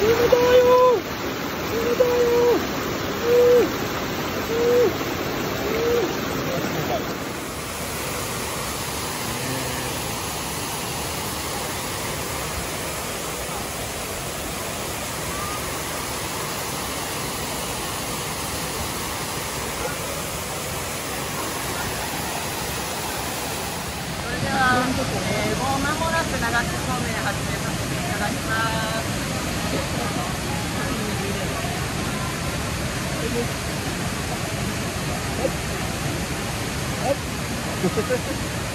だよ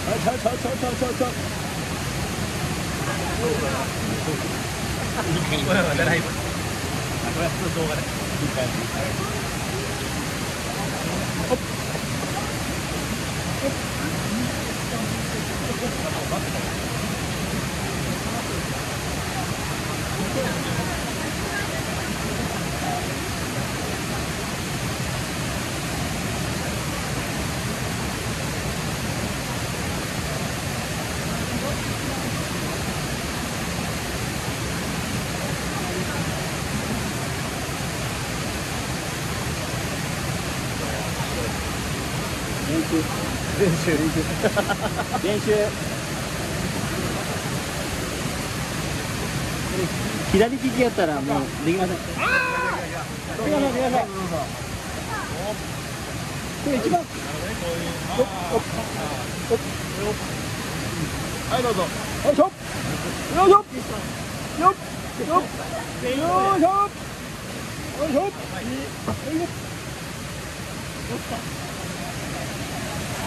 来，抄抄抄抄抄抄。六个了，你肯定。我我再来一个，啊，过来四多个嘞。哦，哦，哦，好吧。練習。練習練習。左利きやったらもうできません。できません。できませんこれ一番はいどうぞよいしょよいしょよっよっよいしょよいしょよいしょ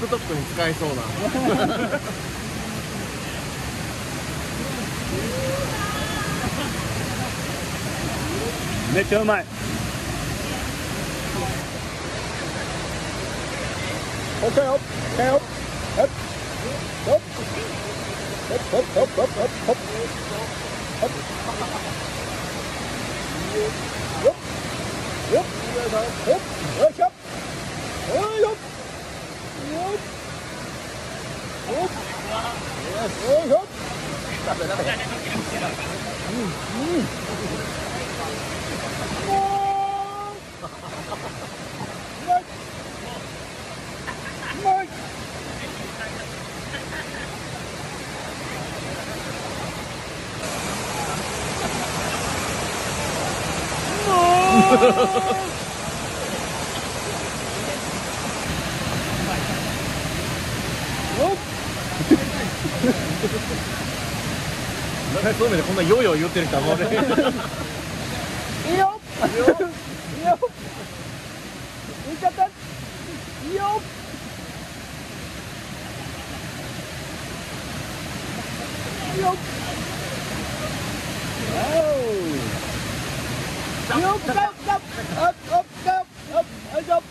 TikTok に使えそうなめっちゃうまいオッケーよオッケーよほっほっほ 中井そうめんでこんなヨーヨー言ってる人はもうねいいよ。よいいよいっ。ちゃっ。たいよいいよよガッガッアップアップアップアップよいしょ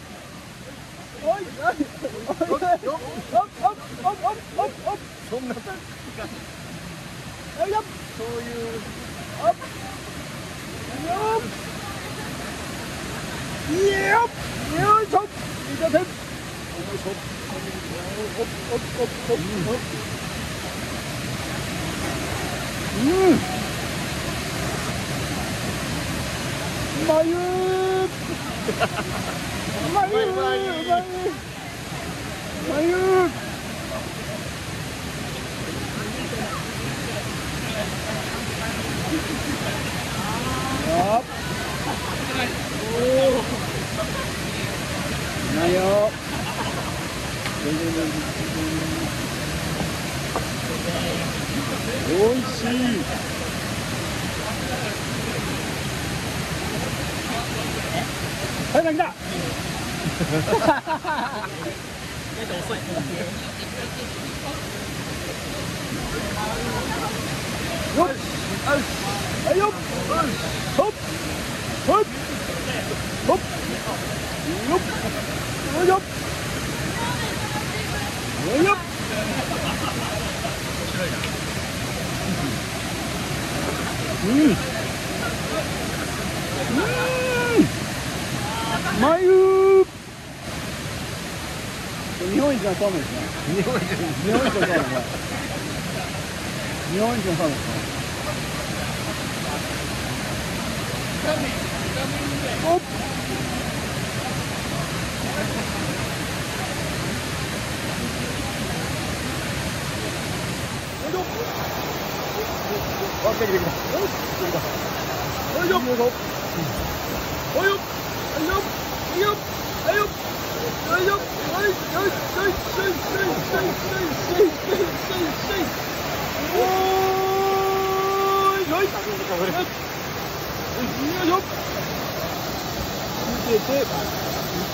おいおいおいおいアップアップアップアップアップアップそんなそういうプよっいいよよいしょいいかせんよいしょおっおっおっおっおっうん。まゆーまゆーまゆーまゆーおいしい。はい、よはいよほっほっほっよっよっ眉日本一のサうですね。日本一日本一のそう日本一のそうです。ねおっよいしょ。よし。い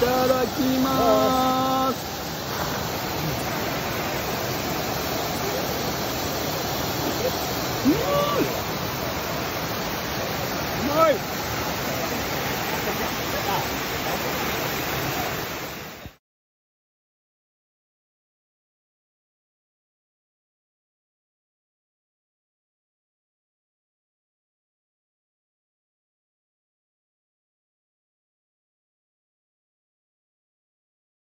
ただきますうんうまい